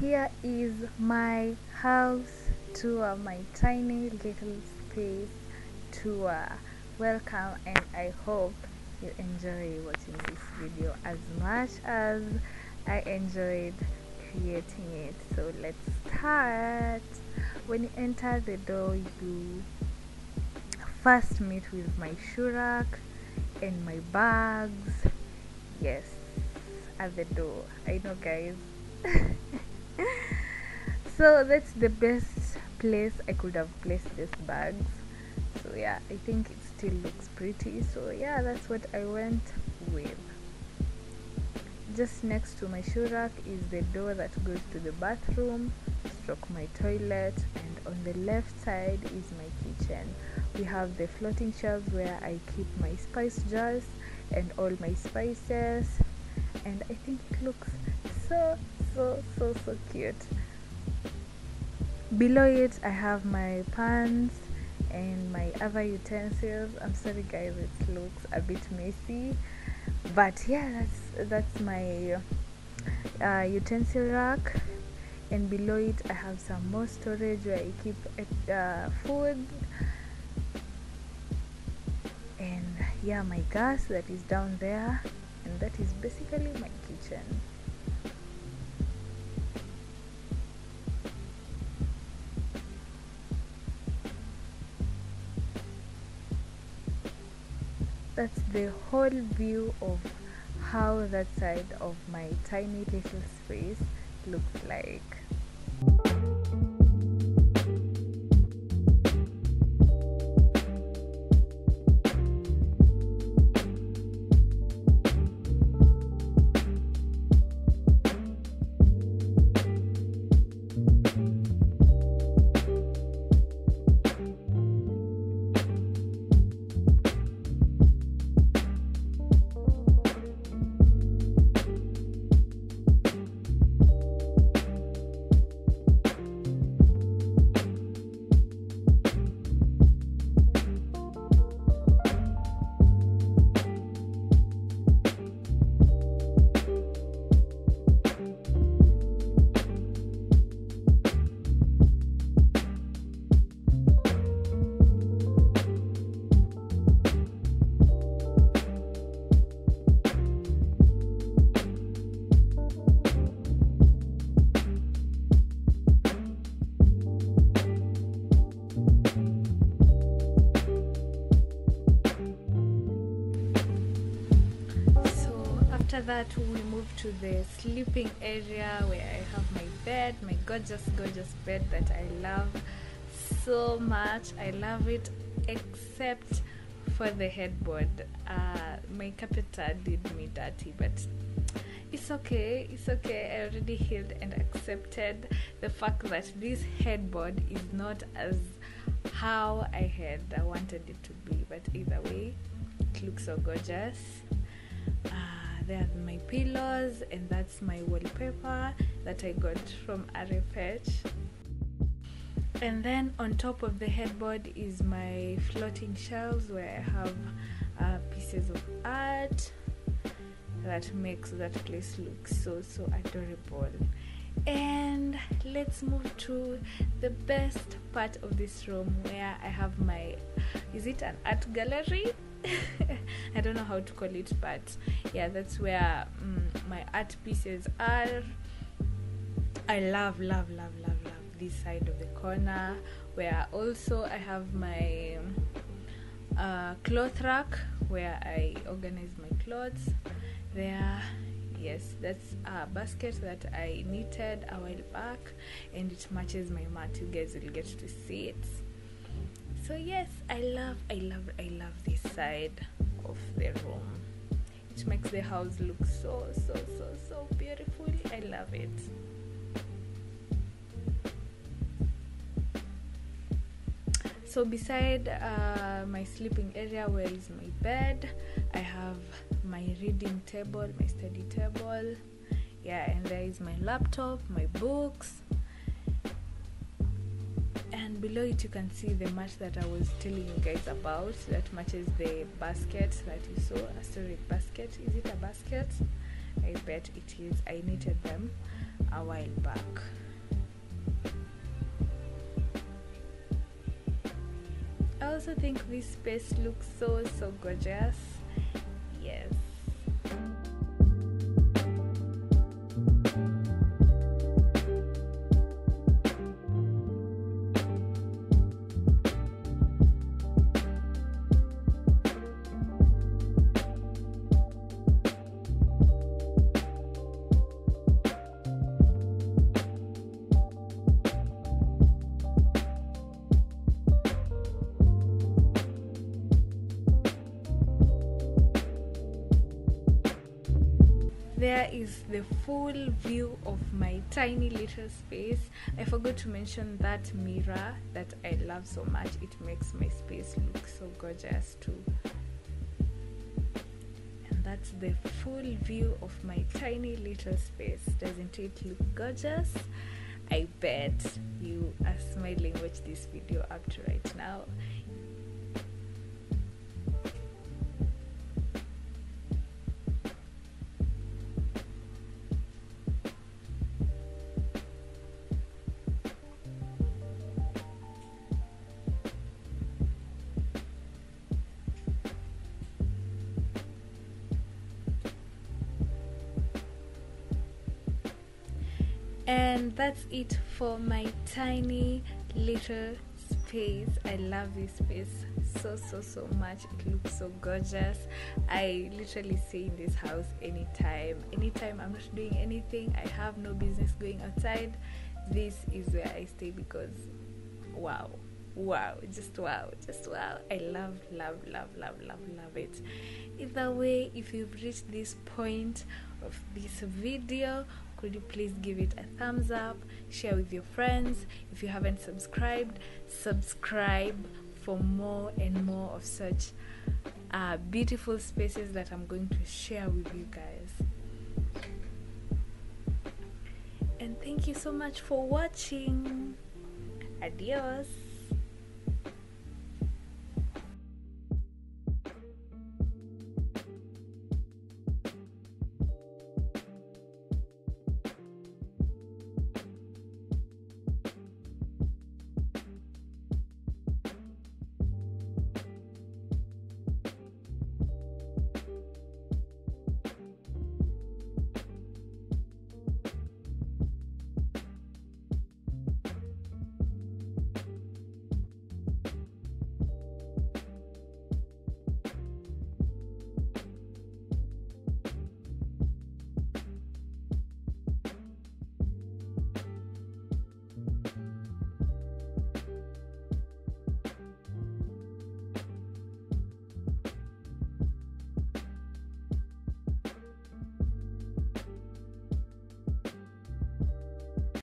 here is my house tour uh, my tiny little space tour uh, welcome and i hope you enjoy watching this video as much as i enjoyed creating it. So let's start. When you enter the door you first meet with my shoe rack and my bags. Yes at the door. I know guys so that's the best place i could have placed these bags. So yeah i think it still looks pretty. So yeah that's what i went with. Just next to my shoe rack is the door that goes to the bathroom stroke my toilet and on the left side is my kitchen. We have the floating shelves where i keep my spice jars and all my spices. And i think it looks so so so so cute below it i have my pans and my other utensils. I'm sorry guys it looks a bit messy but yeah that's that's my uh, utensil rack. And below it i have some more storage where i keep uh, food. And yeah my gas that is down there and that is basically my kitchen that's the whole view of how that side of my tiny little space looks like after that we move to the sleeping area where i have my bed my gorgeous gorgeous bed that i love so much. I love it except for the headboard. Uh, my carpenter did me dirty but it's okay it's okay. I already healed and accepted the fact that this headboard is not as how i had wanted it to be but either way it looks so gorgeous. Uh, there are my pillows and that's my wallpaper that I got from RFH and then on top of the headboard is my floating shelves where I have uh, pieces of art that makes that place look so so adorable and let's move to the best part of this room where I have my is it an art gallery I don't know how to call it, but yeah, that's where um, my art pieces are. I love, love, love, love, love this side of the corner where also I have my uh, cloth rack where I organize my clothes. There, yes, that's a basket that I knitted a while back, and it matches my mat. You guys will get to see it. So yes i love i love i love this side of the room. It makes the house look so so so so beautiful. I love it. So beside uh, my sleeping area where is my bed i have my reading table my study table. Yeah and there is my laptop my books. And below it you can see the match that i was telling you guys about. That matches the basket that you saw a storage basket. Is it a basket? I bet it is. I knitted them a while back. I also think this space looks so so gorgeous. There is the full view of my tiny little space. I forgot to mention that mirror that i love so much. It makes my space look so gorgeous too. And that's the full view of my tiny little space. Doesn't it look gorgeous? I bet you are smiling. Watch this video up to right now and that's it for my tiny little space. I love this space so so so much. It looks so gorgeous. I literally stay in this house anytime. Anytime i'm not doing anything i have no business going outside. This is where i stay because wow wow just wow just wow. I love love love love love love it. Either way if you've reached this point of this video could you please give it a thumbs up share with your friends? If you haven't subscribed subscribe for more and more of such uh, beautiful spaces that i'm going to share with you guys. And thank you so much for watching. Adios